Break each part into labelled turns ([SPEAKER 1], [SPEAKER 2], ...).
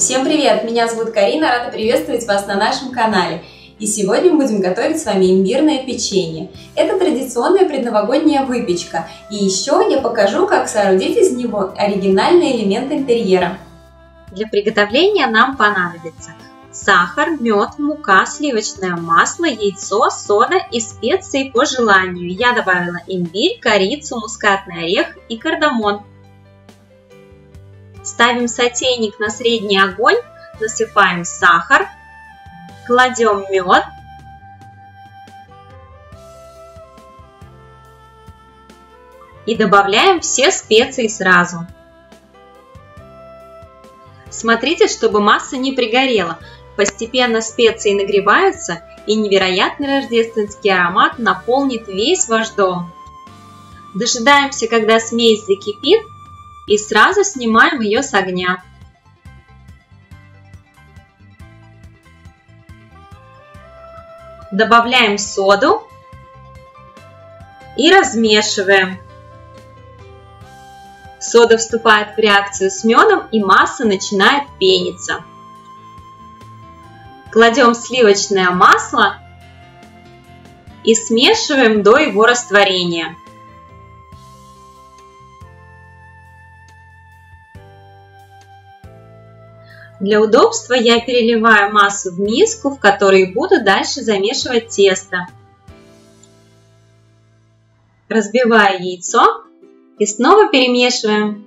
[SPEAKER 1] Всем привет! Меня зовут Карина, рада приветствовать вас на нашем канале. И сегодня мы будем готовить с вами имбирное печенье. Это традиционная предновогодняя выпечка. И еще я покажу, как соорудить из него оригинальный элемент интерьера.
[SPEAKER 2] Для приготовления нам понадобится сахар, мед, мука, сливочное масло, яйцо, сода и специи по желанию. Я добавила имбирь, корицу, мускатный орех и кардамон. Ставим сотейник на средний огонь, насыпаем сахар, кладем мед, и добавляем все специи сразу. Смотрите, чтобы масса не пригорела. Постепенно специи нагреваются и невероятный рождественский аромат наполнит весь ваш дом. Дожидаемся, когда смесь закипит и сразу снимаем ее с огня. Добавляем соду и размешиваем. Сода вступает в реакцию с медом и масса начинает пениться. Кладем сливочное масло и смешиваем до его растворения. Для удобства я переливаю массу в миску, в которой буду дальше замешивать тесто. Разбиваю яйцо и снова перемешиваем.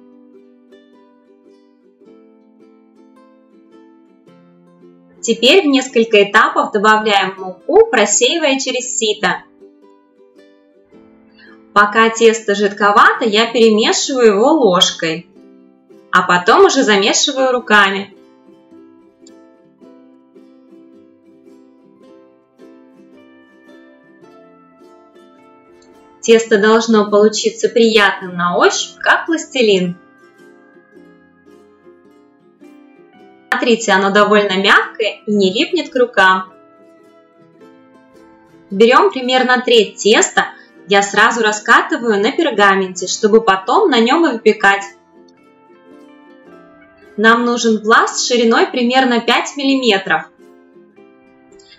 [SPEAKER 2] Теперь в несколько этапов добавляем муку, просеивая через сито. Пока тесто жидковато, я перемешиваю его ложкой, а потом уже замешиваю руками. Тесто должно получиться приятным на ощупь, как пластилин. Смотрите, оно довольно мягкое и не липнет к рукам. Берем примерно треть теста, я сразу раскатываю на пергаменте, чтобы потом на нем выпекать. Нам нужен пласт шириной примерно 5 миллиметров.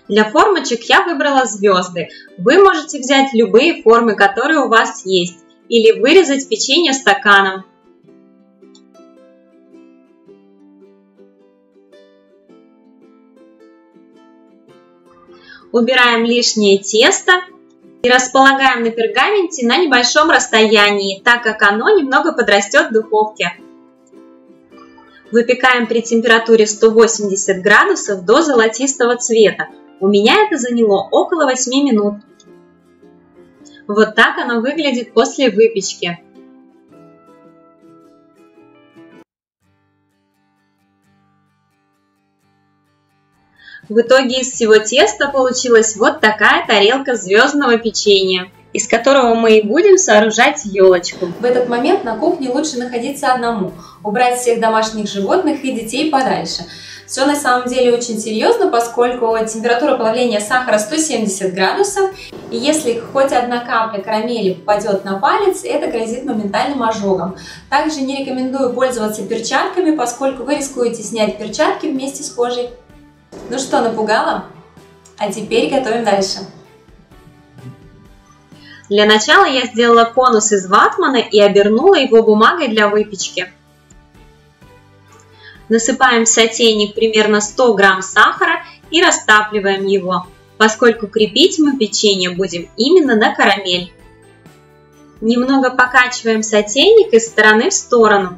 [SPEAKER 2] Для формочек я выбрала звезды. Вы можете взять любые формы, которые у вас есть, или вырезать печенье стаканом. Убираем лишнее тесто и располагаем на пергаменте на небольшом расстоянии, так как оно немного подрастет в духовке. Выпекаем при температуре 180 градусов до золотистого цвета. У меня это заняло около 8 минут. Вот так оно выглядит после выпечки. В итоге из всего теста получилась вот такая тарелка звездного печенья, из которого мы и будем сооружать елочку.
[SPEAKER 1] В этот момент на кухне лучше находиться одному, убрать всех домашних животных и детей подальше. Все на самом деле очень серьезно, поскольку температура плавления сахара 170 градусов, и если хоть одна капля карамели попадет на палец, это грозит моментальным ожогом. Также не рекомендую пользоваться перчатками, поскольку вы рискуете снять перчатки вместе с кожей. Ну что, напугала? А теперь готовим дальше.
[SPEAKER 2] Для начала я сделала конус из ватмана и обернула его бумагой для выпечки. Насыпаем в сотейник примерно 100 грамм сахара и растапливаем его, поскольку крепить мы печенье будем именно на карамель. Немного покачиваем сотейник из стороны в сторону.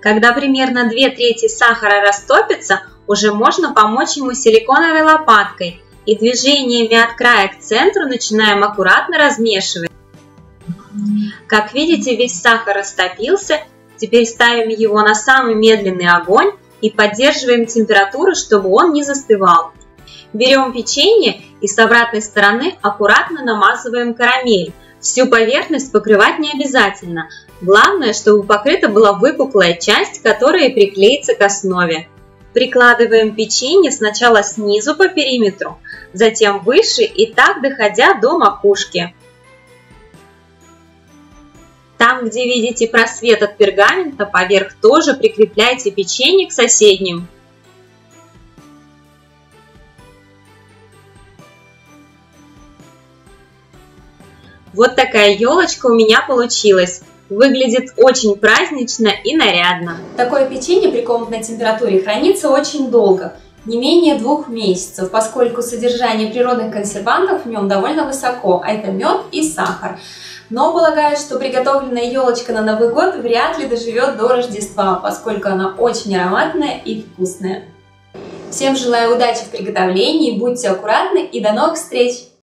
[SPEAKER 2] Когда примерно 2 трети сахара растопится, уже можно помочь ему силиконовой лопаткой и движениями от края к центру начинаем аккуратно размешивать. Как видите, весь сахар растопился. Теперь ставим его на самый медленный огонь и поддерживаем температуру, чтобы он не застывал. Берем печенье и с обратной стороны аккуратно намазываем карамель. Всю поверхность покрывать не обязательно. Главное, чтобы покрыта была выпуклая часть, которая приклеится к основе. Прикладываем печенье сначала снизу по периметру, затем выше и так доходя до макушки. Где видите просвет от пергамента, поверх тоже прикрепляйте печенье к соседним. Вот такая елочка у меня получилась. Выглядит очень празднично и нарядно.
[SPEAKER 1] Такое печенье при комнатной температуре хранится очень долго, не менее двух месяцев, поскольку содержание природных консервантов в нем довольно высоко, а это мед и сахар. Но полагаю, что приготовленная елочка на Новый год вряд ли доживет до Рождества, поскольку она очень ароматная и вкусная. Всем желаю удачи в приготовлении, будьте аккуратны и до новых встреч!